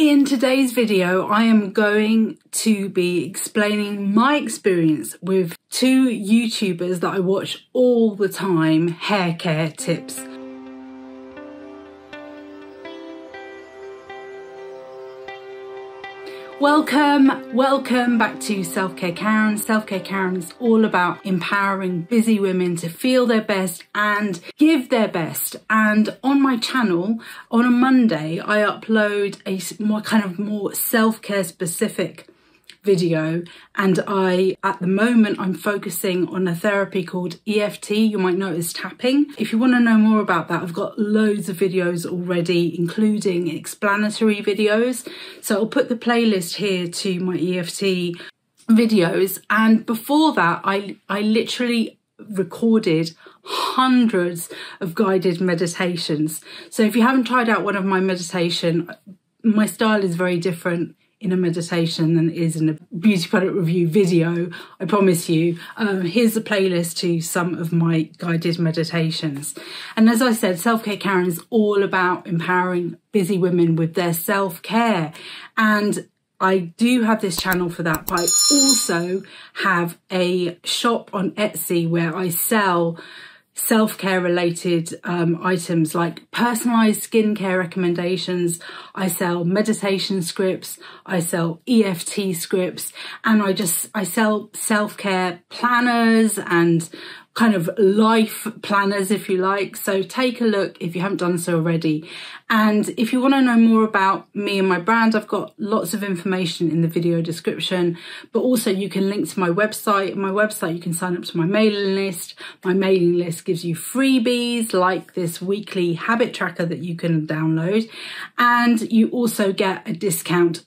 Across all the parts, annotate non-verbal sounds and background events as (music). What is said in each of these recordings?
In today's video, I am going to be explaining my experience with two YouTubers that I watch all the time, hair care tips. Welcome, welcome back to Self Care Karen. Self Care Karen is all about empowering busy women to feel their best and give their best. And on my channel, on a Monday, I upload a more kind of more self care specific video and I at the moment I'm focusing on a therapy called EFT you might know as tapping. If you want to know more about that I've got loads of videos already including explanatory videos. So I'll put the playlist here to my EFT videos. And before that I I literally recorded hundreds of guided meditations. So if you haven't tried out one of my meditation my style is very different in a meditation than it is in a beauty product review video, I promise you. Um, here's a playlist to some of my guided meditations. And as I said, Self Care Karen is all about empowering busy women with their self care. And I do have this channel for that, but I also have a shop on Etsy where I sell self-care related um, items like personalized skincare recommendations. I sell meditation scripts. I sell EFT scripts and I just, I sell self-care planners and kind of life planners, if you like. So take a look if you haven't done so already. And if you want to know more about me and my brand, I've got lots of information in the video description, but also you can link to my website. My website, you can sign up to my mailing list. My mailing list gives you freebies like this weekly habit tracker that you can download. And you also get a discount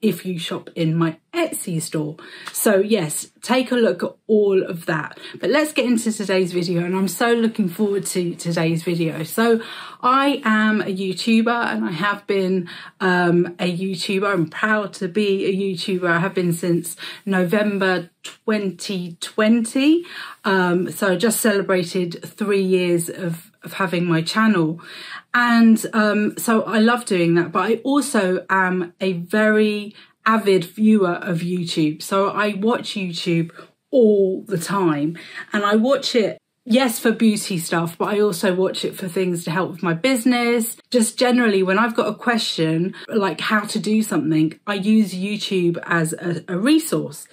if you shop in my Etsy store. So yes, take a look at all of that. But let's get into today's video and I'm so looking forward to today's video. So I am a YouTuber and I have been um, a YouTuber. I'm proud to be a YouTuber. I have been since November 2020. Um, so I just celebrated three years of, of having my channel and um, so I love doing that, but I also am a very avid viewer of YouTube. So I watch YouTube all the time and I watch it yes for beauty stuff but i also watch it for things to help with my business just generally when i've got a question like how to do something i use youtube as a, a resource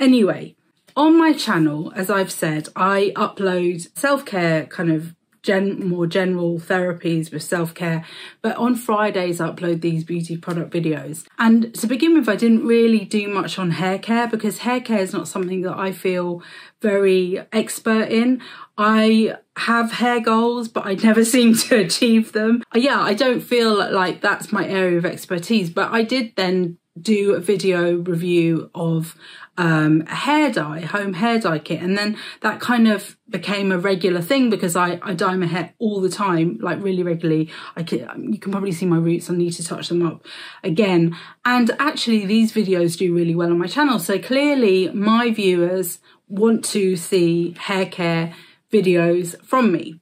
anyway on my channel as i've said i upload self-care kind of gen more general therapies with self-care. But on fridays i upload these beauty product videos. And to begin with i didn't really do much on hair care because hair care is not something that i feel very expert in. I have hair goals but i never (laughs) seem to achieve them. Yeah i don't feel like that's my area of expertise but i did then do a video review of um, a hair dye, home hair dye kit. And then that kind of became a regular thing because I, I dye my hair all the time, like really regularly. I can, you can probably see my roots. I need to touch them up again. And actually these videos do really well on my channel. So clearly my viewers want to see hair care videos from me.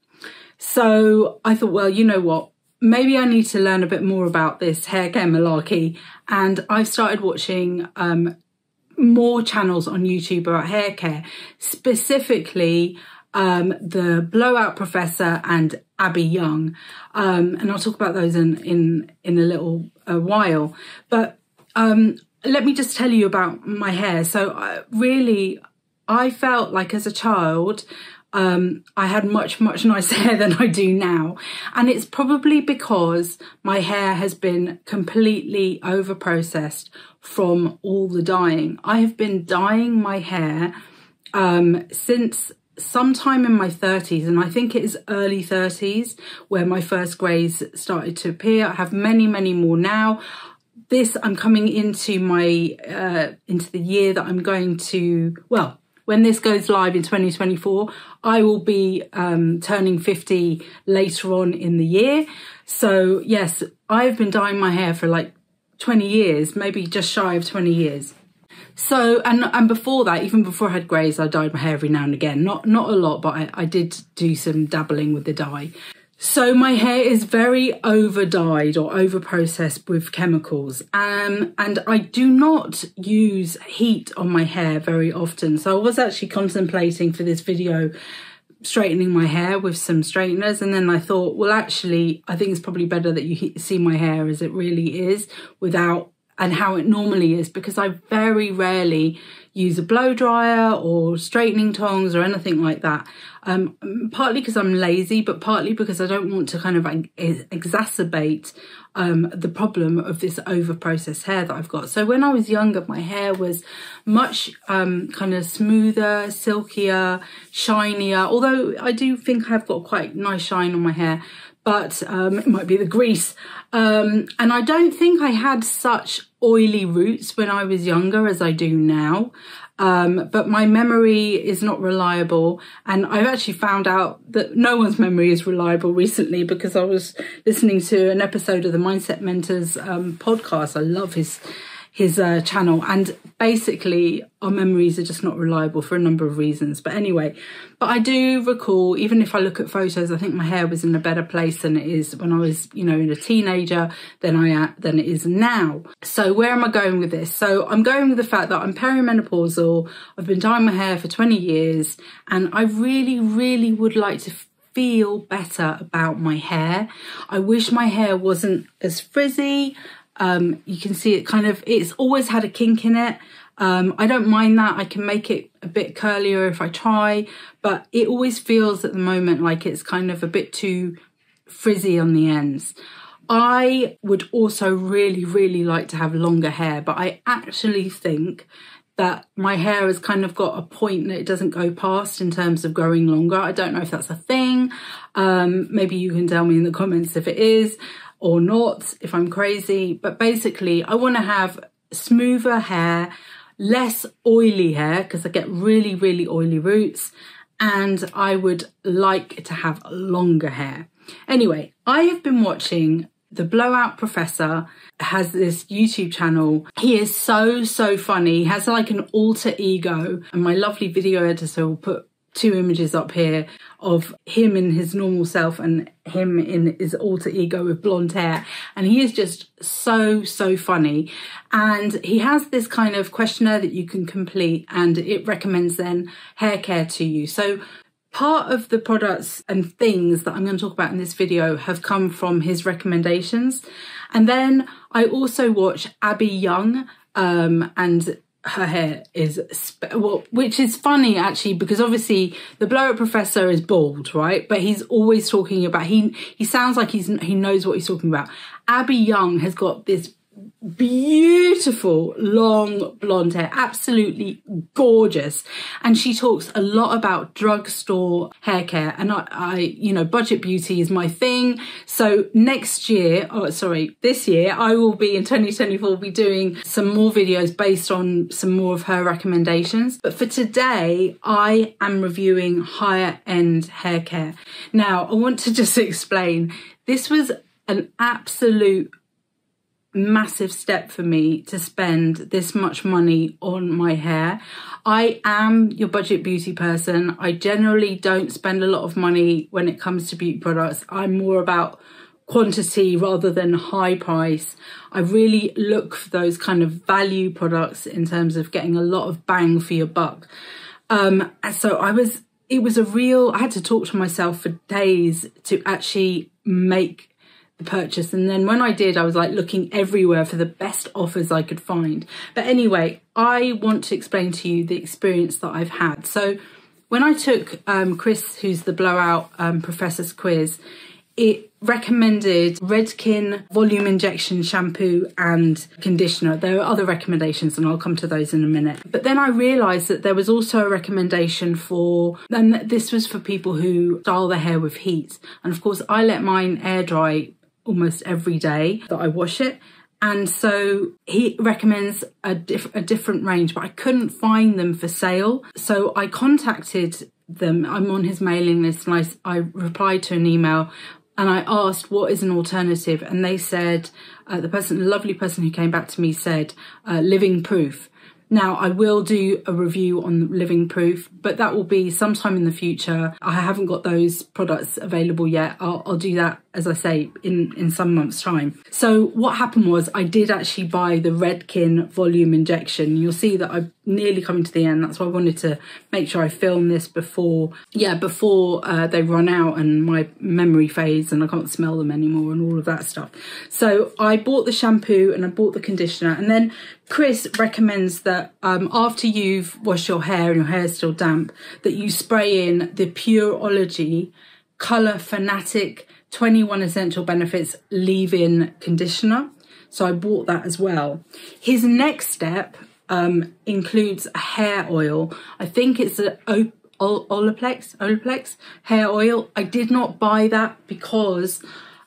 So I thought, well, you know what? Maybe I need to learn a bit more about this hair care malarkey. And I've started watching um, more channels on YouTube about hair care, specifically um, the Blowout Professor and Abbey Yung. Um, and I'll talk about those in, in, in a little a while. But um, let me just tell you about my hair. So uh, really, I felt like as a child, um, I had much, much nicer hair (laughs) than I do now. And it's probably because my hair has been completely over processed from all the dyeing. I have been dyeing my hair um, since sometime in my 30s and I think it is early 30s where my first greys started to appear. I have many, many more now. This, I'm coming into my, uh, into the year that I'm going to, well, when this goes live in 2024, I will be um, turning 50 later on in the year. So yes, I've been dyeing my hair for like 20 years, maybe just shy of 20 years. So, and and before that, even before I had greys, I dyed my hair every now and again. Not not a lot, but I, I did do some dabbling with the dye. So my hair is very over dyed or over processed with chemicals. Um, and I do not use heat on my hair very often. So I was actually contemplating for this video straightening my hair with some straighteners and then I thought well actually I think it's probably better that you see my hair as it really is without and how it normally is because I very rarely use a blow dryer or straightening tongs or anything like that. Um, partly because I'm lazy, but partly because I don't want to kind of exacerbate um, the problem of this over processed hair that I've got. So when I was younger, my hair was much um, kind of smoother, silkier, shinier, although I do think I've got quite nice shine on my hair but um, it might be the grease. Um, and I don't think I had such oily roots when I was younger as I do now. Um, but my memory is not reliable. And I've actually found out that no one's memory is reliable recently because I was listening to an episode of the Mindset Mentors um, podcast. I love his his uh, channel. And basically, our memories are just not reliable for a number of reasons. But anyway, but I do recall, even if I look at photos, I think my hair was in a better place than it is when I was, you know, in a teenager than I than it is now. So where am I going with this? So I'm going with the fact that I'm perimenopausal. I've been dyeing my hair for 20 years, and I really, really would like to feel better about my hair. I wish my hair wasn't as frizzy. Um, you can see it kind of, it's always had a kink in it. Um, I don't mind that. I can make it a bit curlier if I try, but it always feels at the moment like it's kind of a bit too frizzy on the ends. I would also really, really like to have longer hair, but I actually think that my hair has kind of got a point that it doesn't go past in terms of growing longer. I don't know if that's a thing. Um, maybe you can tell me in the comments if it is or not, if I'm crazy. But basically, I want to have smoother hair, less oily hair, because I get really, really oily roots. And I would like to have longer hair. Anyway, I have been watching the blowout professor has this YouTube channel. He is so, so funny. He has like an alter ego. And my lovely video editor will put two images up here of him in his normal self and him in his alter ego with blonde hair. And he is just so, so funny. And he has this kind of questionnaire that you can complete and it recommends then hair care to you. So part of the products and things that I'm going to talk about in this video have come from his recommendations. And then I also watch Abbey Yung um, and her hair is well which is funny actually because obviously the blowout professor is bald right? But he's always talking about he he sounds like he's he knows what he's talking about. Abbey Yung has got this beautiful long blonde hair, absolutely gorgeous. And she talks a lot about drugstore hair care. And I, I, you know, budget beauty is my thing. So next year, oh, sorry, this year, I will be in 2024, be doing some more videos based on some more of her recommendations. But for today, I am reviewing higher end hair care. Now, I want to just (laughs) explain this was an absolute massive step for me to spend this much money on my hair. I am your budget beauty person. I generally don't spend a lot of money when it comes to beauty products. I'm more about quantity rather than high price. I really look for those kind of value products in terms of getting a lot of bang for your buck. Um, so I was, it was a real, I had to talk to myself for days to actually make purchase. And then when I did, I was like looking everywhere for the best offers I could find. But anyway, I want to explain to you the experience that I've had. So when I took um, Chris, who's the blowout um, professor's quiz, it recommended Redken volume injection shampoo and conditioner. There are other recommendations and I'll come to those in a minute. But then I realized that there was also a recommendation for, and this was for people who style their hair with heat. And of course I let mine air dry almost every day that I wash it. And so he recommends a, diff- a different range, but I couldn't find them for sale. So I contacted them. I'm on his mailing list and I, I replied to an email and I asked what is an alternative. And they said, uh, the person, the lovely person who came back to me said, uh, living proof. Now, I will do a review on Living Proof, but that will be sometime in the future. I haven't got those products available yet. I'll, I'll do that, as I say, in, in some months' time. So, what happened was I did actually buy the Redken volume injection. You'll see that I'm nearly coming to the end. That's why I wanted to make sure I film this before, yeah, before uh, they run out and my memory fades and I can't smell them anymore and all of that stuff. So, I bought the shampoo and I bought the conditioner, and then Chris recommends that um, after you've washed your hair and your hair is still damp, that you spray in the Pureology Colour Fanatic 21 Essential Benefits Leave-In Conditioner. So I bought that as well. His next step um, includes a hair oil. I think it's a Olaplex, Olaplex hair oil. I did not buy that because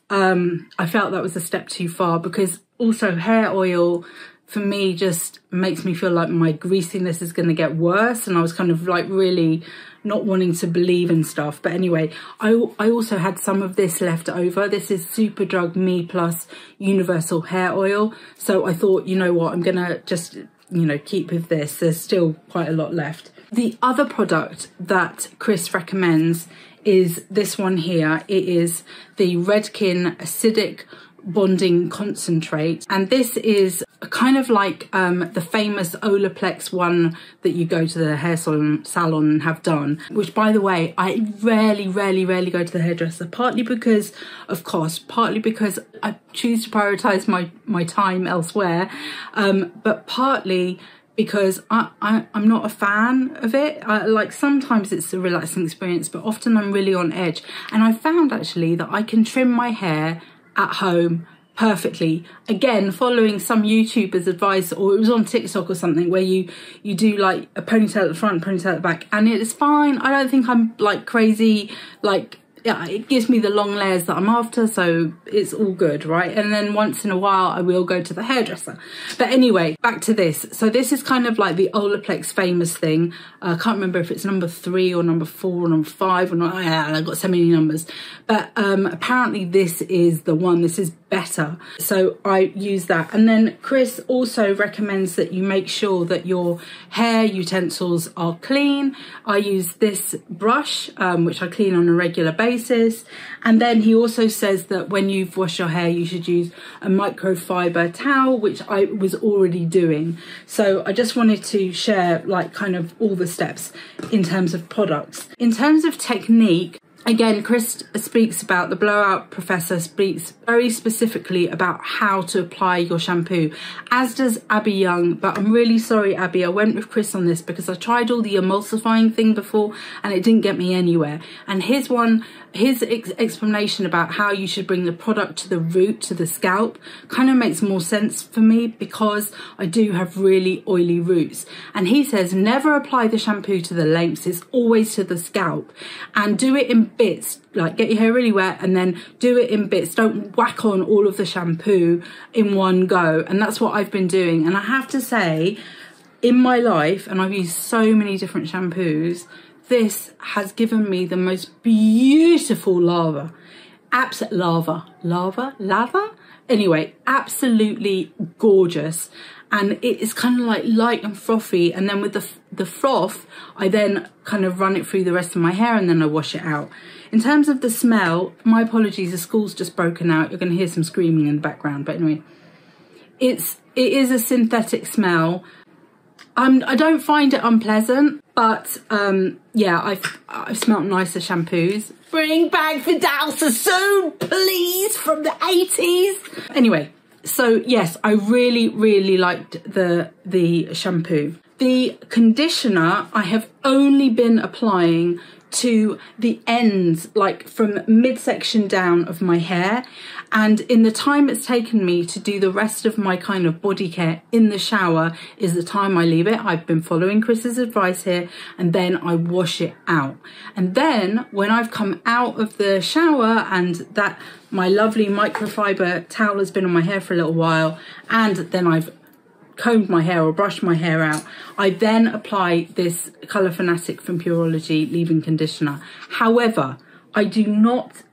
um, I felt that was a step too far because also hair oil for me just makes me feel like my greasiness is going to get worse and I was kind of like really not wanting to believe in stuff. But anyway I, I also had some of this left over. This is Superdrug Me Plus Universal Hair Oil. So I thought you know what I'm gonna just you know keep with this. There's still quite a lot left. The other product that Chris recommends is this one here. It is the Redken Acidic bonding concentrate and this is kind of like um, the famous Olaplex one that you go to the hair salon, salon and have done which by the way I rarely rarely rarely go to the hairdresser partly because of cost partly because I choose to prioritize my my time elsewhere um, but partly because I, I am not a fan of it. I, like sometimes it's a relaxing experience, but often I'm really on edge. And I found actually that I can trim my hair at home perfectly. Again following some youtuber's advice or it was on tiktok or something where you you do like a ponytail at the front ponytail at the back and it's fine. I don't think i'm like crazy like yeah, it gives me the long layers that I'm after, so it's all good, right? And then once in a while, I will go to the hairdresser. But anyway, back to this. So this is kind of like the Olaplex famous thing. Uh, I can't remember if it's number three or number four or number five or not. Yeah, I've got so many numbers. But um, apparently this is the one. This is better. So I use that. And then Chris also recommends that you make sure that your hair utensils are clean. I use this brush, um, which I clean on a regular basis. And then he also says that when you've washed your hair, you should use a microfiber towel, which I was already doing. So I just wanted to share like kind of all the steps in terms of products. In terms of technique, again, Chris speaks about the blowout professor speaks very specifically about how to apply your shampoo, as does Abbey Yung. But I'm really sorry, Abbey, I went with Chris on this because I tried all the emulsifying thing before and it didn't get me anywhere. And his one his ex explanation about how you should bring the product to the root, to the scalp, kind of makes more sense for me because I do have really oily roots. And he says never apply the shampoo to the lengths, it's always to the scalp. And do it in bits, like get your hair really wet and then do it in bits. Don't whack on all of the shampoo in one go. And that's what I've been doing. And I have to say, in my life, and I've used so many different shampoos, this has given me the most beautiful lava. Absolute lava. Lava? Lava? Anyway, absolutely gorgeous. And it is kind of like light and frothy. And then with the, the froth, I then kind of run it through the rest of my hair and then I wash it out. In terms of the smell, my apologies, the school's just broken out. You're going to hear some screaming in the background. But anyway, it's, it is a synthetic smell. I'm, I don't find it unpleasant. But um, yeah, I've I've smelt nicer shampoos. Bring back Vidal Sassoon, please, from the 80s. Anyway, so yes, I really, really liked the the shampoo. The conditioner I have only been applying to the ends, like from midsection down of my hair. And in the time it's taken me to do the rest of my kind of body care in the shower is the time I leave it. I've been following Chris's advice here and then I wash it out. And then when I've come out of the shower and that my lovely microfiber towel has been on my hair for a little while and then I've combed my hair or brushed my hair out, I then apply this Colour Fanatic from Pureology leave-in conditioner. However, I do not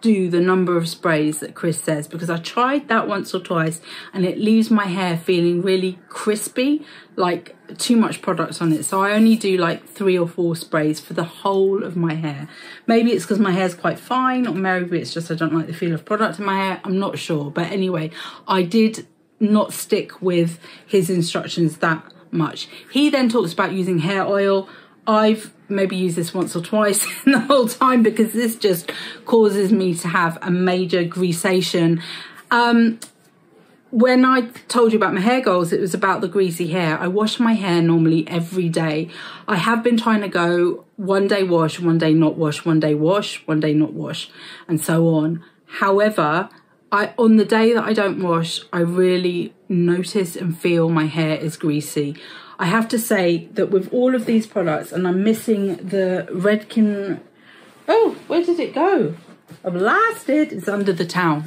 do the number of sprays that Chris says because I tried that once or twice and it leaves my hair feeling really crispy, like too much product on it. So I only do like three or four sprays for the whole of my hair. Maybe it's because my hair's quite fine or maybe it's just I don't like the feel of product in my hair. I'm not sure. But anyway, I did not stick with his instructions that much. He then talks about using hair oil. I've maybe used this once or twice (laughs) in the whole time because this just causes me to have a major greasation. Um, when I told you about my hair goals, it was about the greasy hair. I wash my hair normally every day. I have been trying to go one day wash, one day not wash, one day wash, one day not wash, and so on. However, I on the day that I don't wash, I really notice and feel my hair is greasy. I have to say that with all of these products, and I'm missing the Redken. Oh, where did it go? I've lost it. It's under the towel.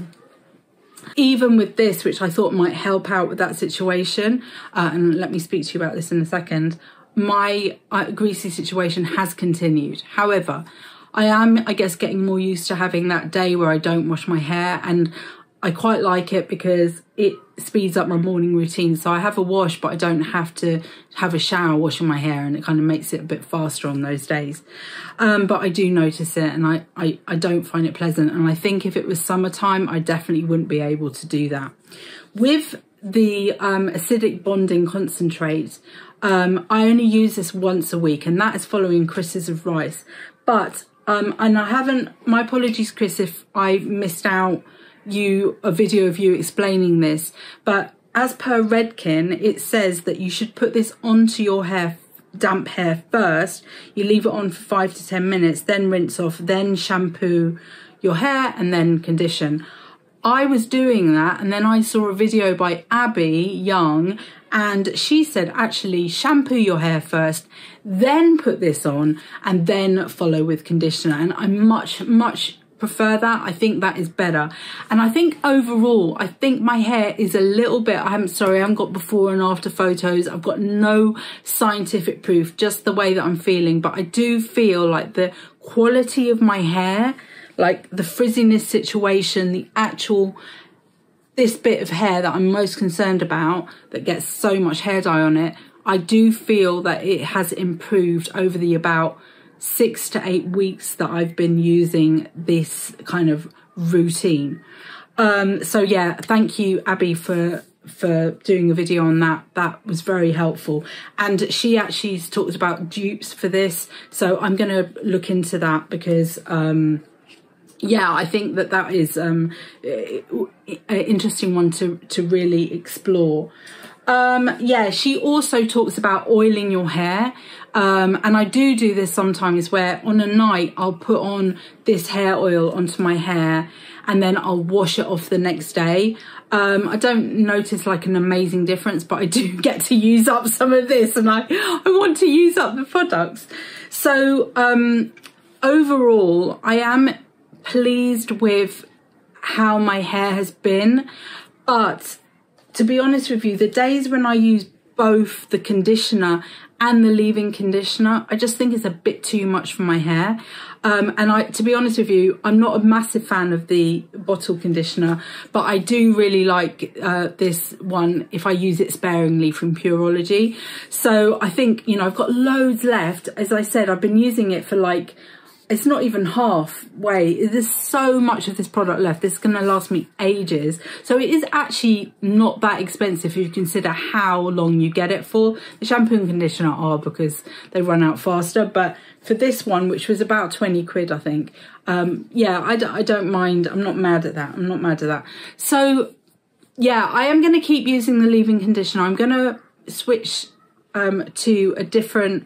Even with this, which I thought might help out with that situation, uh, and let me speak to you about this in a second, my uh, greasy situation has continued. However, I am, I guess, getting more used to having that day where I don't wash my hair and I quite like it because it speeds up my morning routine. So I have a wash, but I don't have to have a shower washing my hair and it kind of makes it a bit faster on those days. Um, but I do notice it and I, I, I don't find it pleasant. And I think if it was summertime, I definitely wouldn't be able to do that. With the um, acidic bonding concentrate, um, I only use this once a week and that is following Chris's advice. But, um, and I haven't, my apologies, Chris, if I missed out you a video of you explaining this, but as per Redken, it says that you should put this onto your hair, damp hair first. You leave it on for five to 10 minutes, then rinse off, then shampoo your hair and then condition. I was doing that and then I saw a video by Abbey Yung and she said actually shampoo your hair first then put this on and then follow with conditioner and I'm much much prefer that. I think that is better. And I think overall, I think my hair is a little bit, I'm sorry, I haven't got before and after photos. I've got no scientific proof, just the way that I'm feeling. But I do feel like the quality of my hair, like the frizziness situation, the actual this bit of hair that I'm most concerned about that gets so much hair dye on it, I do feel that it has improved over the about six to eight weeks that I've been using this kind of routine. Um, so yeah, thank you, Abbey, for for doing a video on that. That was very helpful. And she actually talked about dupes for this. So I'm going to look into that because, um, yeah, I think that that is um, an interesting one to, to really explore. Um, yeah, she also talks about oiling your hair. Um, and I do do this sometimes where on a night I'll put on this hair oil onto my hair and then I'll wash it off the next day. Um, I don't notice like an amazing difference, but I do (laughs) get to use up some of this and I, I want to use up the products. So um, overall, I am pleased with how my hair has been, but to be honest with you, the days when I use both the conditioner and the leave-in conditioner, I just think it's a bit too much for my hair. Um, and I, to be honest with you, I'm not a massive fan of the bottle conditioner, but I do really like uh, this one if I use it sparingly from Pureology. So I think, you know, I've got loads left. As I said, I've been using it for like it's not even halfway. There's so much of this product left. This is going to last me ages. So it is actually not that expensive if you consider how long you get it for. The shampoo and conditioner are because they run out faster. But for this one, which was about 20 quid, I think, um, yeah, I d I don't mind. I'm not mad at that. I'm not mad at that. So yeah, I am going to keep using the leave-in conditioner. I'm going to switch um, to a different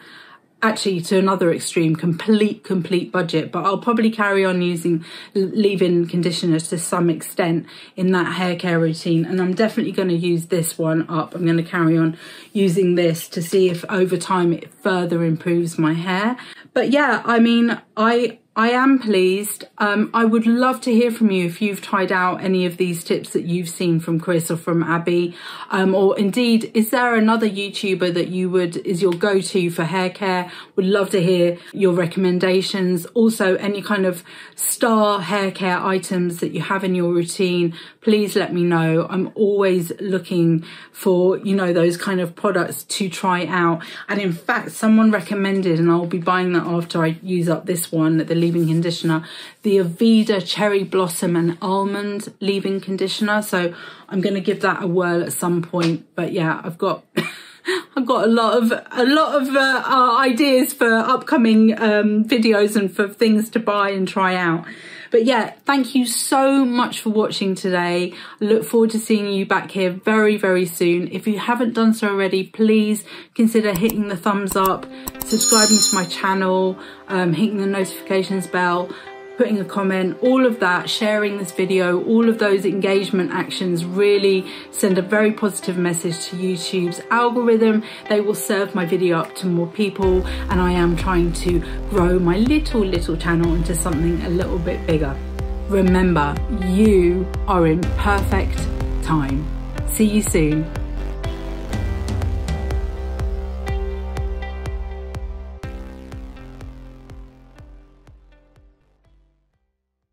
actually to another extreme complete complete budget but i'll probably carry on using leave-in conditioners to some extent in that hair care routine and i'm definitely going to use this one up. I'm going to carry on using this to see if over time it further improves my hair. But yeah i mean i I am pleased. Um, I would love to hear from you if you've tried out any of these tips that you've seen from Chris or from Abbey. Um, or indeed, is there another YouTuber that you would, is your go-to for hair care? Would love to hear your recommendations. Also, any kind of star hair care items that you have in your routine, please let me know. I'm always looking for, you know, those kind of products to try out. And in fact, someone recommended, and I'll be buying that after I use up this one, the leave-in conditioner, the Aveda Cherry Blossom and Almond leave-in conditioner. So I'm going to give that a whirl at some point. But yeah, I've got... (laughs) I've got a lot of a lot of uh, ideas for upcoming um, videos and for things to buy and try out. But yeah, thank you so much for watching today. I look forward to seeing you back here very, very soon. If you haven't done so already, please consider hitting the thumbs up, subscribing to my channel, um, hitting the notifications bell, putting a comment, all of that, sharing this video, all of those engagement actions really send a very positive message to YouTube's algorithm. They will serve my video up to more people and I am trying to grow my little, little channel into something a little bit bigger. Remember, you are in perfect time. See you soon.